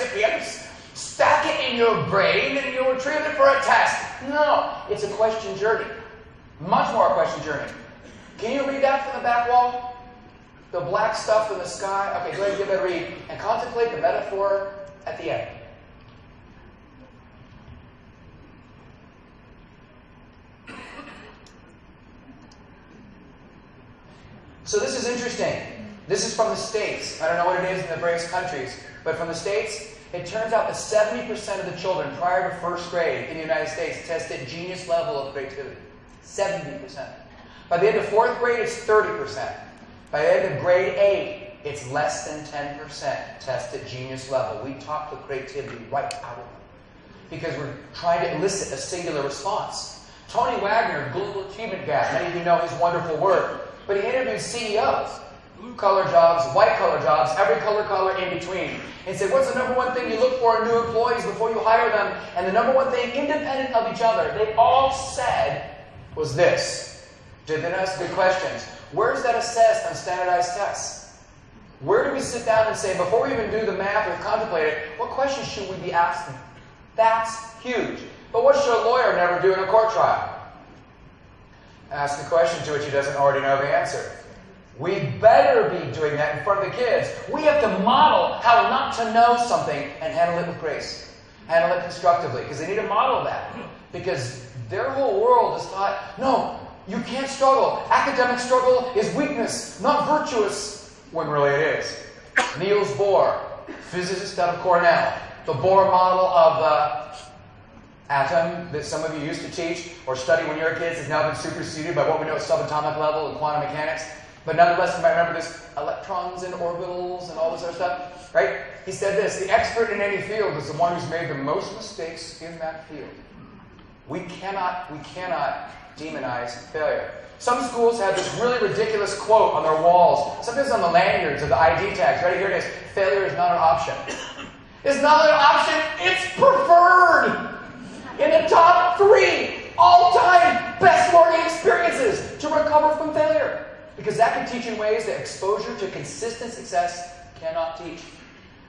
To stack it in your brain and you'll retrieve it for a test. No, it's a question journey. Much more a question journey. Can you read that from the back wall? The black stuff in the sky? Okay, go ahead and give it a read. And contemplate the metaphor at the end. So this is interesting. This is from the States. I don't know what it is in the various countries, but from the States, it turns out that 70% of the children prior to first grade in the United States tested genius level of creativity. 70%. By the end of fourth grade, it's 30%. By the end of grade 8, it's less than 10% tested genius level. We talk the creativity right out of them because we're trying to elicit a singular response. Tony Wagner, Global Achievement Gap, many of you know his wonderful work, but he interviewed CEOs blue collar jobs, white collar jobs, every color color in between. And say, what's the number one thing you look for in new employees before you hire them? And the number one thing, independent of each other, they all said was this. Did they ask good questions? Where's that assessed on standardized tests? Where do we sit down and say, before we even do the math or contemplate it, what questions should we be asking? That's huge. But what should a lawyer never do in a court trial? Ask a question to which he doesn't already know the answer. We better be doing that in front of the kids. We have to model how not to know something and handle it with grace. Handle it constructively because they need to model that. Because their whole world is taught, no, you can't struggle. Academic struggle is weakness, not virtuous, when really it is. Niels Bohr, physicist out of Cornell, the Bohr model of the atom that some of you used to teach or study when you were kids has now been superseded by what we know at subatomic level in quantum mechanics. But nonetheless, you might remember this electrons and orbitals and all this other stuff, right? He said this the expert in any field is the one who's made the most mistakes in that field. We cannot, we cannot demonize failure. Some schools have this really ridiculous quote on their walls, sometimes on the lanyards of the ID tags. Ready? Here it is. Failure is not an option. It's not an option, it's preferred. In the top three all time best learning experiences to recover from failure. Because that can teach in ways that exposure to consistent success cannot teach.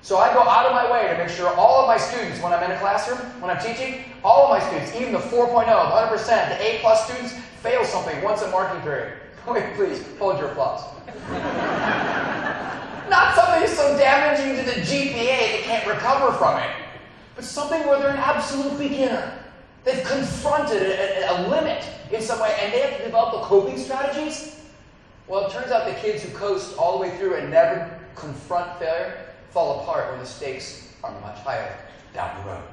So I go out of my way to make sure all of my students, when I'm in a classroom, when I'm teaching, all of my students, even the 4.0, 100%, the A plus students, fail something once a marking period. Wait, please, hold your applause. Not something so damaging to the GPA they can't recover from it, but something where they're an absolute beginner. They've confronted a, a, a limit in some way, and they have to develop the coping strategies well, it turns out the kids who coast all the way through and never confront failure fall apart when the stakes are much higher down the road.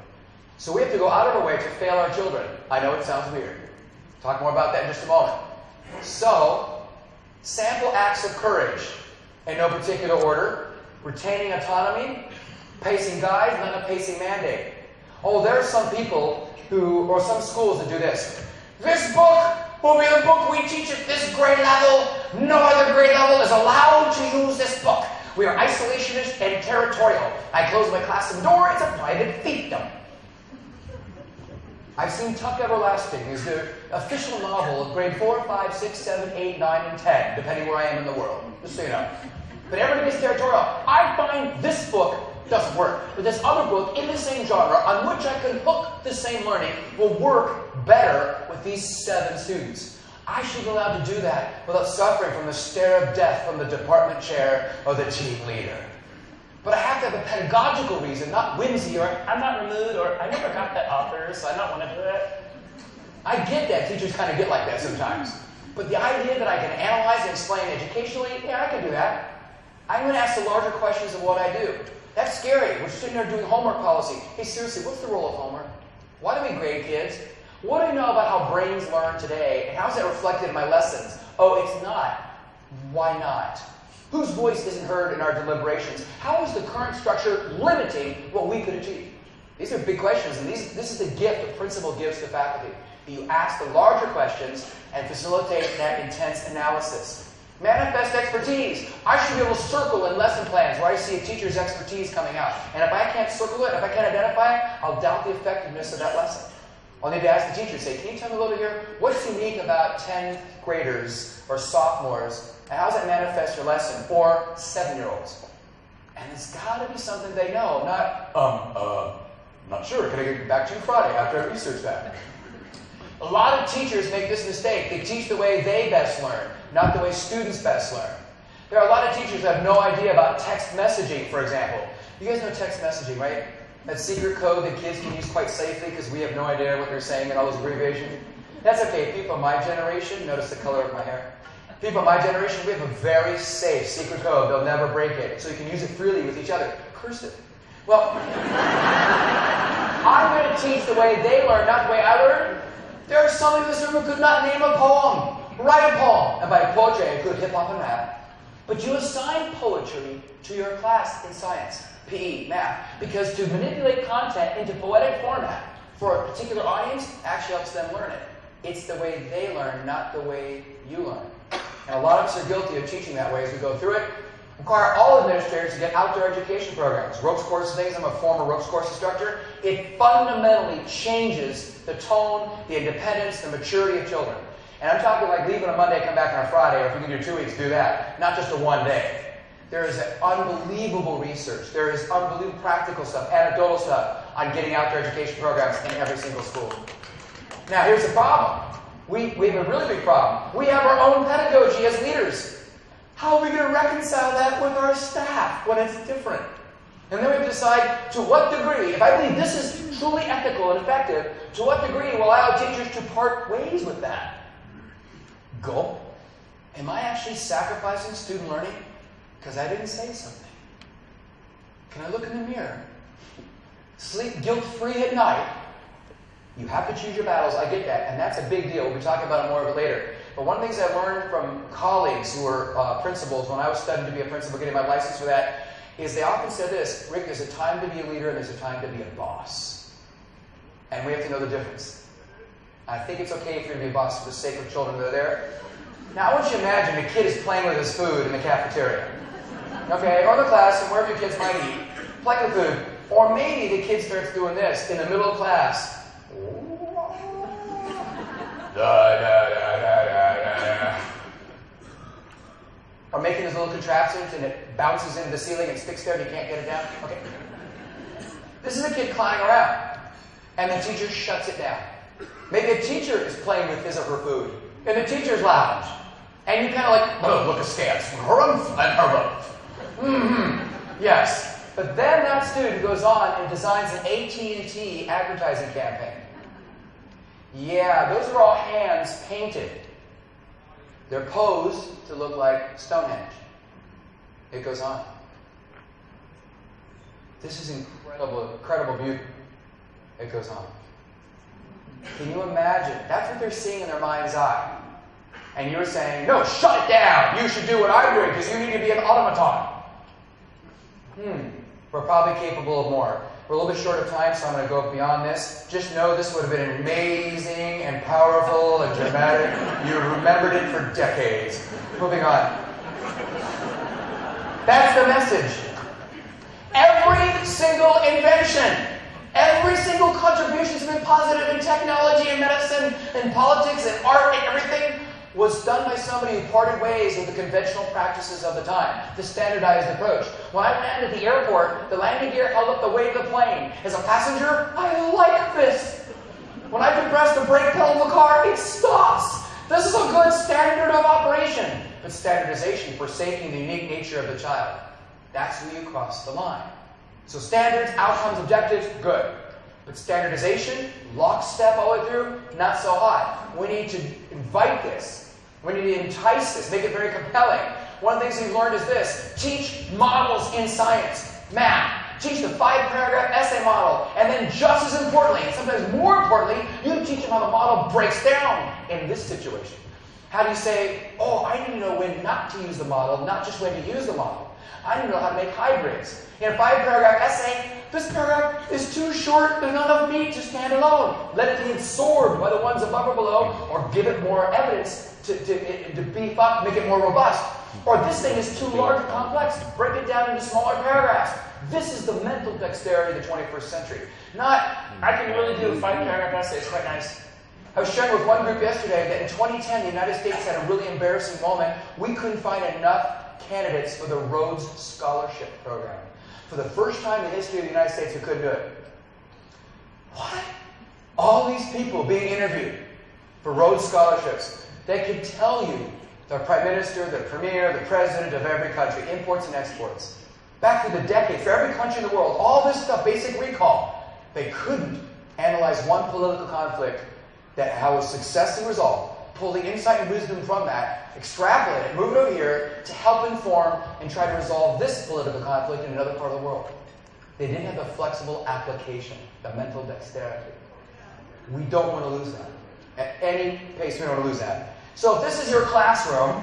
So we have to go out of our way to fail our children. I know it sounds weird. Talk more about that in just a moment. So, sample acts of courage in no particular order. Retaining autonomy, pacing guides, not a pacing mandate. Oh, there are some people who, or some schools that do this. This book be the book we teach at this grade level. No other grade level is allowed to use this book. We are isolationist and territorial. I close my classroom door, it's a private fiefdom. I've seen Tuck Everlasting is the official novel of grade 4, 5, 6, 7, 8, 9, and 10, depending where I am in the world, just so you know. But everybody gets territorial. I find this book doesn't work. But this other book in the same genre on which I can hook the same learning will work better with these seven students. I should be allowed to do that without suffering from the stare of death from the department chair or the team leader. But I have to have a pedagogical reason, not whimsy or I'm not removed or I never got that offer, so I don't want to do it. I get that. Teachers kind of get like that sometimes. But the idea that I can analyze and explain educationally, yeah, I can do that. I'm going to ask the larger questions of what I do. That's scary. We're sitting there doing homework policy. Hey, seriously, what's the role of homework? Why do we grade kids? What do I know about how brains learn today? And how is that reflected in my lessons? Oh, it's not. Why not? Whose voice isn't heard in our deliberations? How is the current structure limiting what we could achieve? These are big questions, and these, this is the gift the principal gives to faculty. You ask the larger questions and facilitate that intense analysis. Manifest expertise. I should be able to circle in lesson plans where I see a teacher's expertise coming out. And if I can't circle it, if I can't identify it, I'll doubt the effectiveness of that lesson. I'll need to ask the teacher, say, can you tell me a little bit here? What's unique about 10th graders or sophomores? And how does that manifest your lesson? Or seven-year-olds? And it's got to be something they know, not, um, uh, not sure. Can I get back to you Friday after I research that? A lot of teachers make this mistake. They teach the way they best learn, not the way students best learn. There are a lot of teachers that have no idea about text messaging, for example. You guys know text messaging, right? That secret code that kids can use quite safely because we have no idea what they're saying and all those abbreviations. That's okay. People my generation, notice the color of my hair. People my generation, we have a very safe secret code. They'll never break it. So you can use it freely with each other. Cursive. Well, I'm going to teach the way they learn, not the way I learn. There are some in this room who could not name a poem. Write a poem. And by poetry, I include hip hop and rap. But you assign poetry to your class in science, PE, math, because to manipulate content into poetic format for a particular audience actually helps them learn it. It's the way they learn, not the way you learn. And a lot of us are guilty of teaching that way as we go through it. Require all administrators to get outdoor education programs. Ropes course things, I'm a former ropes course instructor. It fundamentally changes the tone, the independence, the maturity of children. And I'm talking like leave on a Monday, come back on a Friday, or if you can do two weeks, do that. Not just a one day. There is unbelievable research. There is unbelievable practical stuff, anecdotal stuff on getting outdoor education programs in every single school. Now, here's the problem. We, we have a really big problem. We have our own pedagogy as leaders. How are we going to reconcile that with our staff when it's different? And then we decide to what degree, if I believe this is truly ethical and effective, to what degree will I allow teachers to part ways with that? Go. Am I actually sacrificing student learning because I didn't say something? Can I look in the mirror? Sleep guilt free at night. You have to choose your battles. I get that. And that's a big deal. We'll be talking about it more of it later. But one of the things I learned from colleagues who were uh, principals when I was studying to be a principal, getting my license for that, is they often said this Rick, there's a time to be a leader and there's a time to be a boss. And we have to know the difference. I think it's okay you're going to be a boss for the sake of children that are there. Now, I want you to imagine a kid is playing with his food in the cafeteria. Okay, or the class, and wherever your kids might eat, playing with food. Or maybe the kid starts doing this in the middle of class. Da, da, da, or making those little contraptions and it bounces into the ceiling and sticks there and you can't get it down? Okay. This is a kid climbing around, and the teacher shuts it down. Maybe a teacher is playing with his or her food in the teacher's lounge, and you kind of like, oh, look askance. Mm-hmm. Yes. But then that student goes on and designs an AT&T advertising campaign. Yeah, those are all hands painted. They're posed to look like Stonehenge. It goes on. This is incredible, incredible beauty. It goes on. Can you imagine? That's what they're seeing in their mind's eye. And you're saying, no, shut it down. You should do what I'm doing because you need to be an automaton. Hmm. We're probably capable of more. We're a little bit short of time, so I'm going to go beyond this. Just know this would have been amazing and powerful and dramatic. You remembered it for decades. Moving on. That's the message. Every single invention, every single contribution has been positive in technology and medicine and politics and art was done by somebody who parted ways with the conventional practices of the time, the standardized approach. When I landed at the airport, the landing gear held up the weight of the plane. As a passenger, I like this. When I compress the brake pedal of the car, it stops. This is a good standard of operation. But standardization, forsaking the unique nature of the child, that's where you cross the line. So standards, outcomes, objectives, good. But standardization, lockstep all the way through, not so hot. We need to invite this we need to entice this, make it very compelling. One of the things we've learned is this teach models in science, math. Teach the five paragraph essay model. And then, just as importantly, and sometimes more importantly, you teach them how the model breaks down in this situation. How do you say, oh, I need to know when not to use the model, not just when to use the model? I need to know how to make hybrids. In a five paragraph essay, this paragraph is too short, there's not enough meat to stand alone. Let it be absorbed by the ones above or below, or give it more evidence to, to, to beef up, make it more robust. Or this thing is too large and complex, break it down into smaller paragraphs. This is the mental dexterity of the 21st century. Not, I can really do five paragraph essays, quite nice. I was sharing with one group yesterday that in 2010, the United States had a really embarrassing moment. We couldn't find enough candidates for the Rhodes Scholarship Program. for the first time in the history of the United States we couldn't do it. What? All these people being interviewed for Rhodes scholarships. They could tell you the prime minister, the premier, the president of every country, imports and exports. Back through the decades, for every country in the world, all this stuff, basic recall. They couldn't analyze one political conflict that how it was successfully resolved, pull the insight and wisdom from that, extrapolate it, move it over here to help inform and try to resolve this political conflict in another part of the world. They didn't have the flexible application, the mental dexterity. We don't want to lose that. At any pace, we don't want to lose that. So if this is your classroom,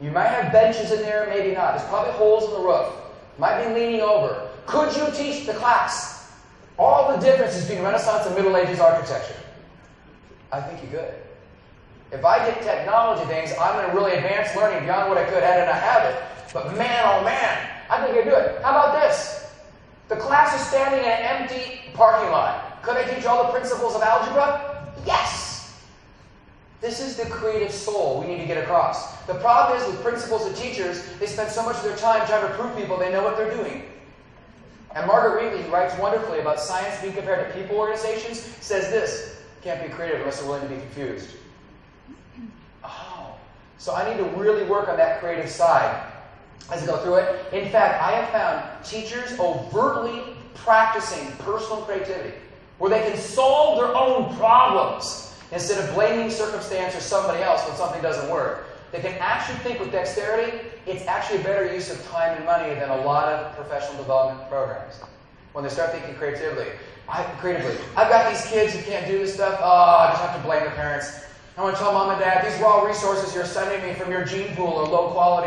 you might have benches in there, maybe not. There's probably holes in the roof. Might be leaning over. Could you teach the class all the differences between Renaissance and Middle Ages architecture? I think you could. If I get technology things, I'm going to really advanced learning beyond what I could had and I have it. But man, oh man, I think I could do it. How about this? The class is standing in an empty parking lot. Could I teach all the principles of algebra? This is the creative soul we need to get across. The problem is with principals and teachers, they spend so much of their time trying to prove people they know what they're doing. And Margaret Wheatley, who writes wonderfully about science being compared to people organizations, says this can't be creative unless they're willing to be confused. Oh, so I need to really work on that creative side as I go through it. In fact, I have found teachers overtly practicing personal creativity where they can solve their own problems Instead of blaming circumstance or somebody else when something doesn't work, they can actually think with dexterity. It's actually a better use of time and money than a lot of professional development programs. When they start thinking creatively, I, creatively, I've got these kids who can't do this stuff. Oh, I just have to blame the parents. I want to tell mom and dad, these raw resources you're sending me from your gene pool are low quality.